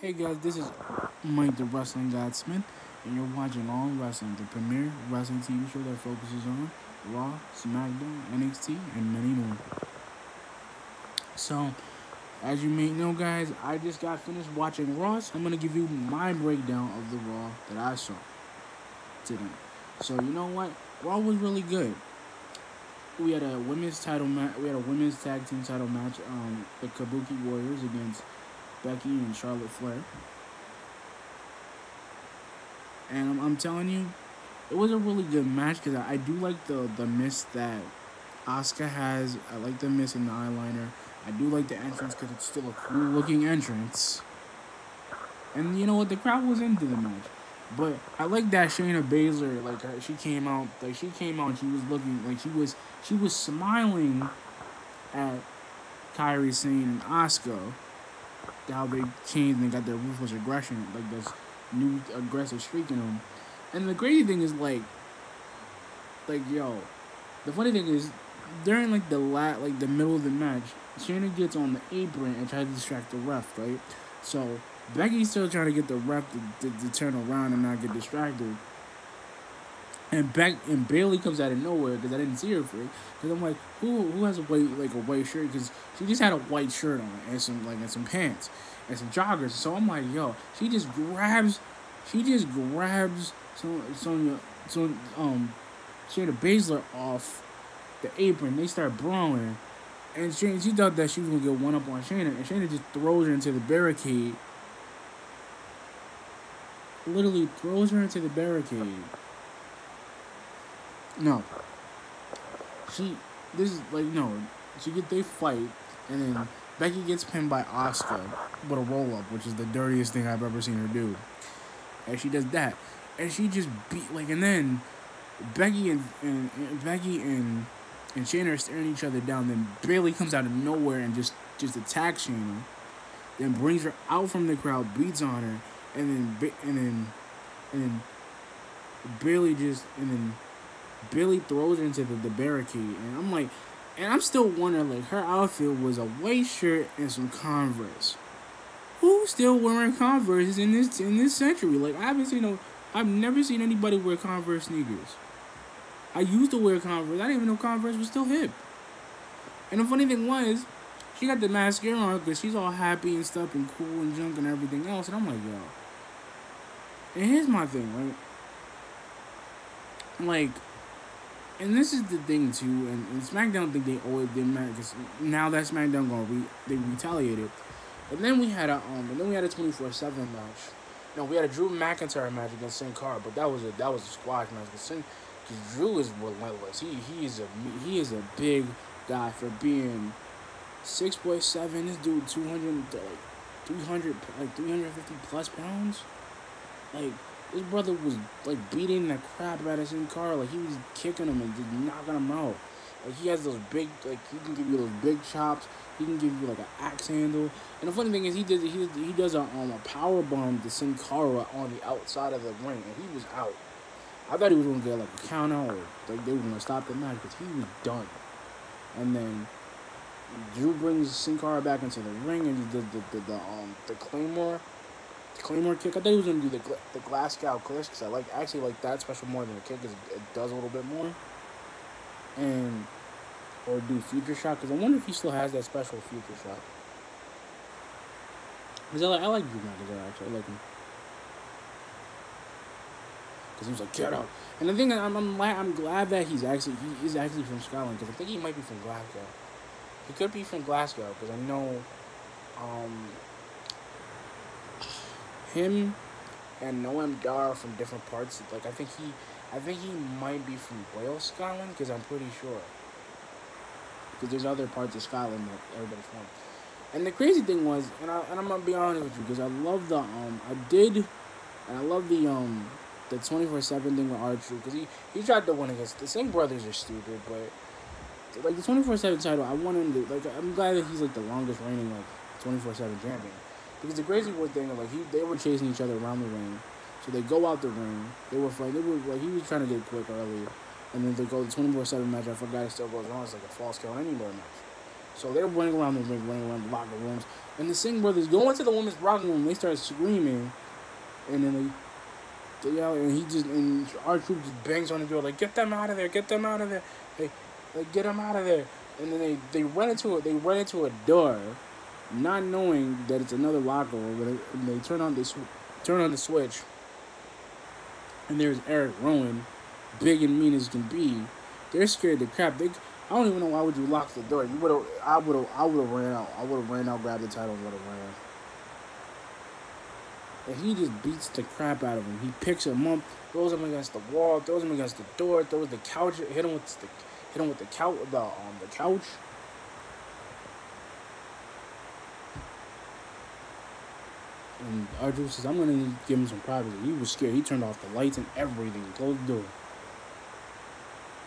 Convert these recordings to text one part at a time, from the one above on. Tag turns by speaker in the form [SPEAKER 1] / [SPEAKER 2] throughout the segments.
[SPEAKER 1] Hey guys, this is Mike the Wrestling Godsman, and you're watching All Wrestling, the premier wrestling TV show that focuses on Raw, SmackDown, NXT, and many more. So, as you may know, guys, I just got finished watching Raw. So I'm gonna give you my breakdown of the Raw that I saw today. So you know what? Raw was really good. We had a women's title match. We had a women's tag team title match. Um, the Kabuki Warriors against Becky and Charlotte Flair. And I'm, I'm telling you, it was a really good match because I, I do like the the mist that Asuka has. I like the mist in the eyeliner. I do like the entrance because it's still a cool looking entrance. And you know what? The crowd was into the match. But I like that Shayna Baszler, like her, she came out, like she came out, she was looking, like she was, she was smiling at Kairi Sane and Asuka. How they changed and got their ruthless aggression, like this new aggressive streak in them. And the crazy thing is like, like yo, the funny thing is, during like the lat, like the middle of the match, Shayna gets on the apron and tries to distract the ref, right? So Becky's still trying to get the ref to, to, to turn around and not get distracted. And Beck and Bayley comes out of nowhere because I didn't see her first. Because I'm like, who who has a white like a white shirt? Because she just had a white shirt on and some like and some pants and some joggers. So I'm like, yo, she just grabs, she just grabs Sonya, so um, Shayna Baszler off the apron. They start brawling, and Shayna, she thought that she was gonna get one up on Shayna, and Shayna just throws her into the barricade literally throws her into the barricade. No. She this is like no. She get they fight and then Becky gets pinned by Asuka with a roll up, which is the dirtiest thing I've ever seen her do. And she does that. And she just beat like and then Becky and, and, and Becky and and Shayna are staring each other down. Then Bayley comes out of nowhere and just just attacks Shayna. Then brings her out from the crowd, beats on her, and then and then and then Billy just and then Billy throws into the, the barricade, and I'm like, and I'm still wondering like her outfit was a white shirt and some Converse. Who's still wearing Converse in this in this century? Like I haven't seen no, I've never seen anybody wear Converse sneakers. I used to wear Converse. I didn't even know Converse was still hip. And the funny thing was, she got the mascara on because she's all happy and stuff and cool and junk and everything else. And I'm like, yo, and here's my thing, right? Like, and this is the thing too, and, and SmackDown think they always did matter because now that SmackDown gonna re, they retaliated, and then we had a um, and then we had a twenty four seven match. No, we had a Drew McIntyre match against Sin Cara, but that was a that was a squash match. Cause, Sin, cause Drew is relentless. He he is a he is a big guy for being six point seven. This dude two hundred like three hundred like three hundred fifty plus pounds. Like his brother was like beating the crap out of Sin Cara. Like he was kicking him and just knocking him out. Like he has those big, like he can give you those big chops. He can give you like an axe handle. And the funny thing is, he did he he does a um a power bomb to Sin Cara on the outside of the ring, and he was out. I thought he was gonna get like a count out, or like they were gonna stop the match because he was done. And then Drew brings Sin Cara back into the ring and he did the, the, the, the um the Claymore Claymore kick. I thought he was gonna do the the Glasgow Kiss because I like actually like that special more than the kick because it does a little bit more. And or do Future Shock because I wonder if he still has that special Future Shock. Cause I like I like Drew McIntyre actually I like him. Cause he was like get out. And the thing I'm I'm I'm glad that he's actually he is actually from Scotland because I think he might be from Glasgow. He could be from Glasgow because I know. Um, him and Noam Dar from different parts. Like I think he, I think he might be from Wales, Scotland, because I'm pretty sure. Because there's other parts of Scotland that everybody's from. And the crazy thing was, and, I, and I'm gonna be honest with you, because I love the um, I did, and I love the um, the 24 seven thing with R-Truth, because he he tried to win against the Singh brothers are stupid, but like the 24 seven title, I want him to like. I'm glad that he's like the longest reigning like 24 seven champion. Because the crazy thing, like he, they were chasing each other around the ring, so they go out the ring. They were fighting. They were like he was trying to get quick earlier, and then they go the twenty four seven match. I forgot it still goes on. It's like a false count anywhere match. So they're running around the ring, running around the locker rooms. And the Singh brothers go into the women's locker room. They start screaming, and then they, they yell, and he just and R-Truth just bangs on the door like, "Get them out of there! Get them out of there! Hey, like get them out of there!" And then they they run into it. They run into a door, not knowing that it's another locker room. And they turn on the sw- turn on the switch, and there's Eric Rowan, big and mean as can be. They're scared to crap. They I don't even know why would you lock the door. You would have. I would have. I would have ran out. I would have ran out, grabbed the title, and would have ran. And he just beats the crap out of him. He picks him up, throws him against the wall, throws him against the door, throws the couch, hit him with the, hit him with the couch, the um the couch. And R-Truth says, "I'm gonna give him some privacy." He was scared. He turned off the lights and everything, closed the door.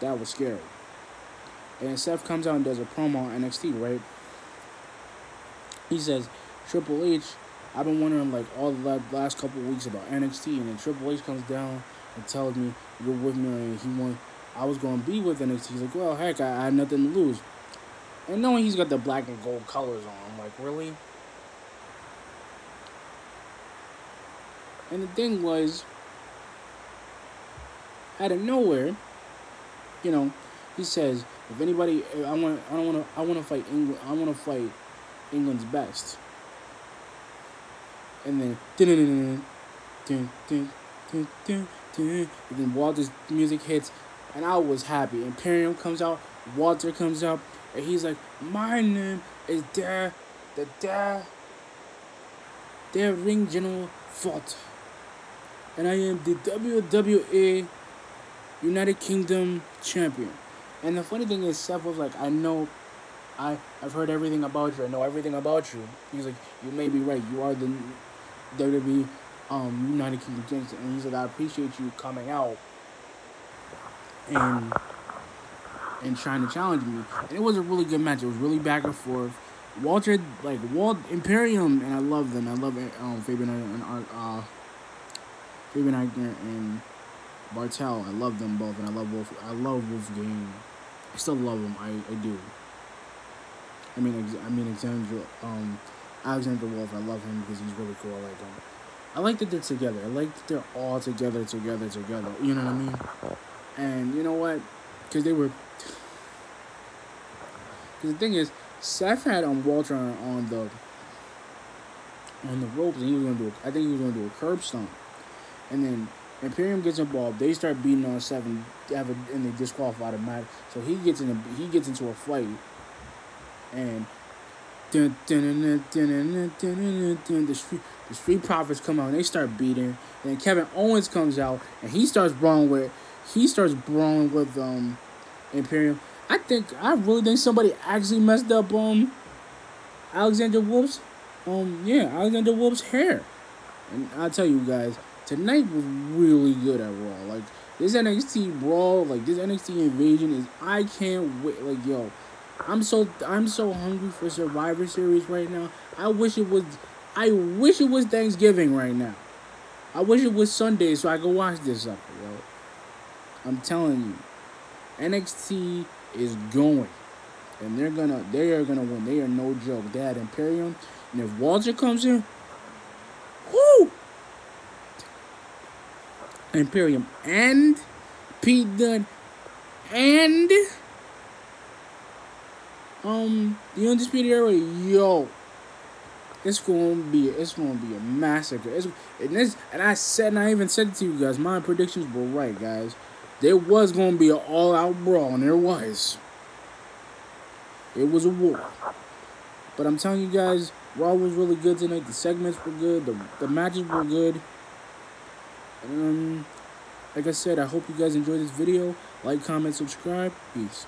[SPEAKER 1] That was scary. And Seth comes out and does a promo on NXT, right? He says, Triple H, I've been wondering like all the last couple weeks about NXT, and then Triple H comes down and tells me you're with me, and he want I was gonna be with NXT. He's like, well, heck, I, I had nothing to lose. And knowing he's got the black and gold colors on, I'm like, really? And the thing was, out of nowhere, you know, he says, if anybody, I want, I don't want to, I want to fight England. I want to fight England's best. And then, dun, dun, dun, dun, dun, dun, and then Walter's music hits, and I was happy. Imperium comes out, Walter comes out, and he's like, "My name is Da, the Da, the Ring General Fought, and I am the WWE United Kingdom Champion." And the funny thing is, Seth was like, I know, I, I've heard everything about you. I know everything about you. He's like, you may be right. You are the WWE um, United Kingdom champion. And he's like, I appreciate you coming out and and trying to challenge me. And it was a really good match. It was really back and forth. Walter, like Walt Imperium, and I love them. I love um, Fabian and uh, Fabian Aichner and Barthel. I love them both, and I love Wolf. I love Wolfgang. I still love him. I, I do. I mean, I mean Alexander, um, Alexander Wolf. I love him because he's really cool. I like him. I like that they're together. I like that they're all together, together, together. You know what I mean? And you know what? Because they were. Because the thing is, Seth had um Walter on, on the on the ropes, and he was gonna do. A, I think he was gonna do a curb stomp, and then Imperium gets involved. They start beating on seven, have a, and they disqualify the match. So he gets in. A, he gets into a fight, and dun, dun, dun, the street the street profits come out and they start beating. And then Kevin Owens comes out and he starts brawling with he starts brawling with um Imperium. I think I really think somebody actually messed up um Alexander Wolf's um yeah Alexander Wolf's hair. And I'll tell you guys tonight was really good at Raw. Like this NXT brawl, like this NXT invasion is I can't wait. Like yo, I'm so I'm so hungry for Survivor Series right now. I wish it was I wish it was Thanksgiving right now. I wish it was Sunday so I could watch this up, yo. I'm telling you, NXT is going, and they're gonna they are gonna win. They are no joke. They had Imperium, and if Walter comes in, whoo! Imperium and Pete Dunne and um the Undisputed Era, yo. It's gonna be it's gonna be a massacre. It's, and this and I said and I even said it to you guys. My predictions were right, guys. There was gonna be an all out brawl, and there was. It was a war. But I'm telling you guys, Raw was really good tonight. The segments were good. The the matches were good. Um, like I said, I hope you guys enjoyed this video. Like, comment, subscribe. Peace.